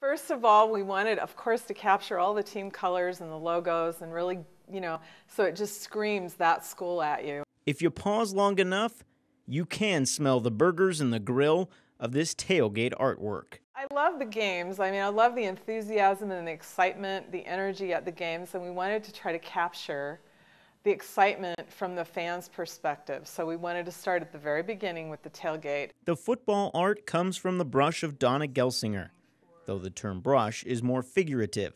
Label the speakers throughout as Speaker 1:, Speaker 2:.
Speaker 1: First of all, we wanted, of course, to capture all the team colors and the logos and really, you know, so it just screams that school at you.
Speaker 2: If you pause long enough, you can smell the burgers and the grill of this tailgate artwork.
Speaker 1: I love the games. I mean, I love the enthusiasm and the excitement, the energy at the games, and we wanted to try to capture the excitement from the fans' perspective. So we wanted to start at the very beginning with the tailgate.
Speaker 2: The football art comes from the brush of Dona Gelsinger though the term brush is more figurative.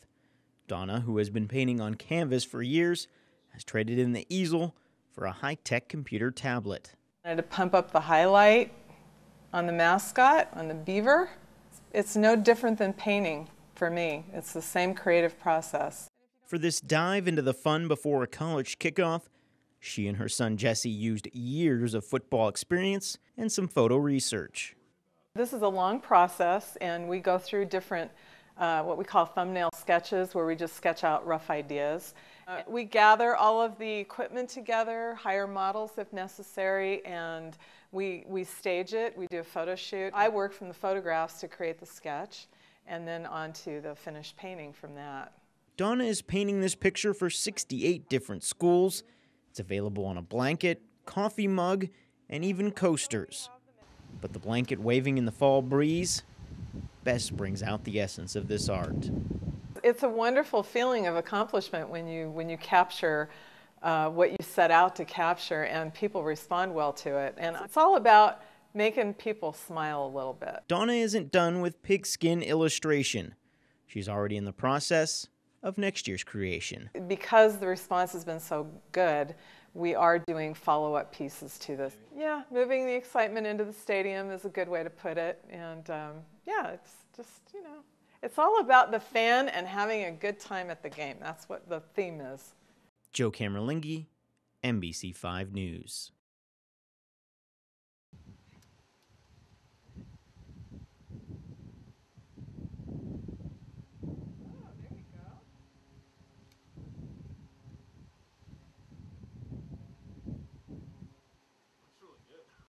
Speaker 2: Dona, who has been painting on canvas for years, has traded in the easel for a high tech computer tablet.
Speaker 1: I had to pump up the highlight on the mascot, on the beaver. It's no different than painting for me. It's the same creative process.
Speaker 2: For this dive into the fun before a college kickoff, she and her son Jesse used years of football experience and some photo research.
Speaker 1: This is a long process, and we go through different, uh, what we call thumbnail sketches, where we just sketch out rough ideas. Uh, we gather all of the equipment together, hire models if necessary, and we, we stage it. We do a photo shoot. I work from the photographs to create the sketch, and then on to the finished painting from that.
Speaker 2: Dona is painting this picture for 68 different schools. It's available on a blanket, coffee mug, and even coasters. But the blanket waving in the fall breeze best brings out the essence of this art.
Speaker 1: It's a wonderful feeling of accomplishment when you, when you capture uh, what you set out to capture and people respond well to it. And it's all about making people smile a little bit.
Speaker 2: Dona isn't done with pigskin illustration. She's already in the process of next year's creation.
Speaker 1: Because the response has been so good, we are doing follow-up pieces to this. Yeah, moving the excitement into the stadium is a good way to put it. And um, yeah, it's just, you know, it's all about the fan and having a good time at the game. That's what the theme is.
Speaker 2: Joe Camerlingi, NBC5 News.